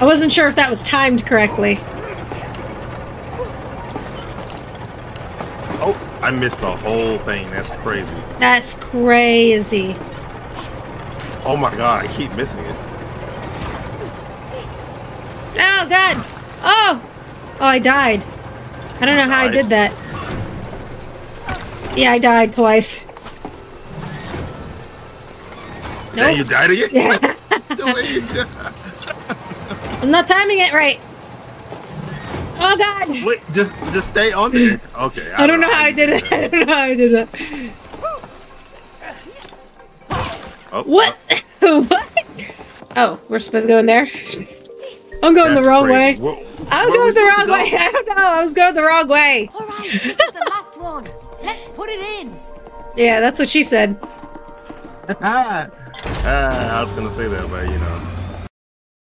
I wasn't sure if that was timed correctly. Oh, I missed the whole thing. That's crazy. That's crazy. Oh my god, I keep missing it. Oh god! Oh! Oh, I died. I don't know how I did that. Yeah, I died twice. Nope. you died again? Yeah. I'm not timing it right. Oh god! Wait, just just stay on there. Okay. I don't know how I did it. I don't know how I did it. Oh, What? what? Oh, we're supposed to go in there? I'm going the wrong crazy. way. Whoa, I'm going the wrong to way. I don't know. I was going the wrong way. All right, this is the last one. Let's put it in. Yeah, that's what she said. Ah, I was gonna say that, but you know.